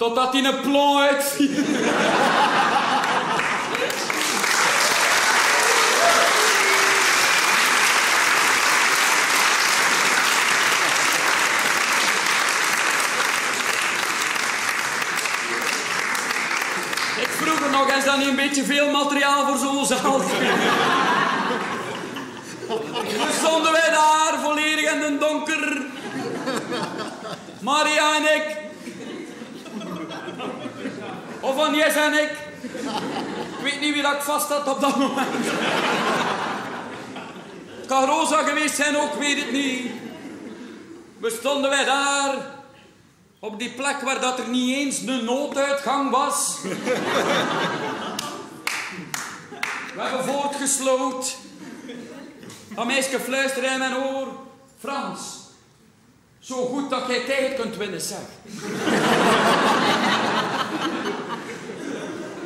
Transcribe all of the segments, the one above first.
Totdat hij een vroeg er nog eens dan niet een beetje veel materiaal voor zo'n zaal. Dus stonden wij daar, volledig in het donker. Maria en ik. Of Agnes en ik. Ik weet niet wie dat vast had op dat moment. Het kan Rosa geweest zijn ook, weet het niet. We stonden wij daar. Op die plek waar dat er niet eens een nooduitgang was. We hebben voortgesloot. Dat meisje fluisterde in mijn oor. Frans, zo goed dat jij tijd kunt winnen, zeg.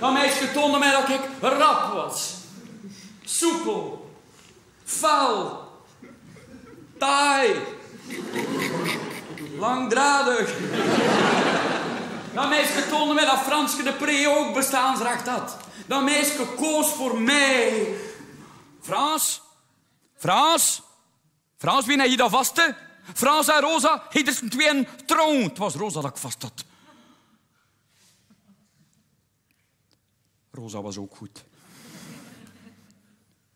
Dat meisje toonde mij dat ik rap was. Soepel. Fel. Taai. Langdradig. Dat meisje toonde mij dat Franske de Pre ook bestaansrecht had. Dat meisje koos voor mij. Frans? Frans? Frans, wie heb je dat vaste? Frans en Rosa, hij is twee troon. Het was Rosa dat ik vast had. Rosa was ook goed.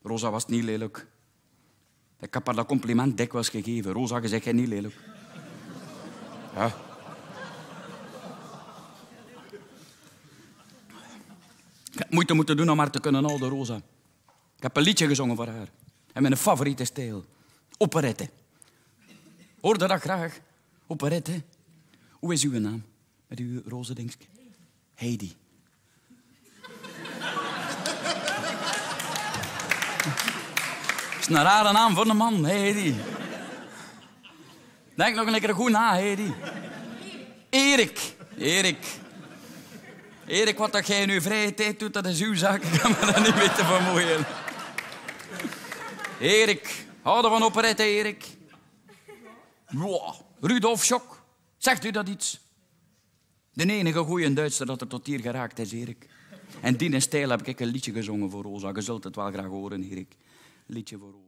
Rosa was niet lelijk. Ik heb haar dat compliment dikwijls gegeven. Rosa, je zegt niet lelijk. Ja. Ik heb moeite moeten doen om haar te kunnen houden, Rosa. Ik heb een liedje gezongen voor haar. En mijn favoriete stijl. Operette. Hoorde dat graag? Operette. Hoe is uw naam? Met uw roze dingetje? Heidi. Dat is een rare naam voor een man, Heidi. Denk nog een lekker goed na, Heidi. Erik. Erik. Erik, wat dat jij nu vrije tijd doet, dat is uw zaak. Ik kan me daar niet mee te vermoeien. Erik. Houden van operette, Erik. Rudolf Schock. Zegt u dat iets? De enige goeie Duitser dat er tot hier geraakt is, Erik. En die stijl heb ik een liedje gezongen voor Rosa. Je zult het wel graag horen, Erik. Liedje voor Rosa.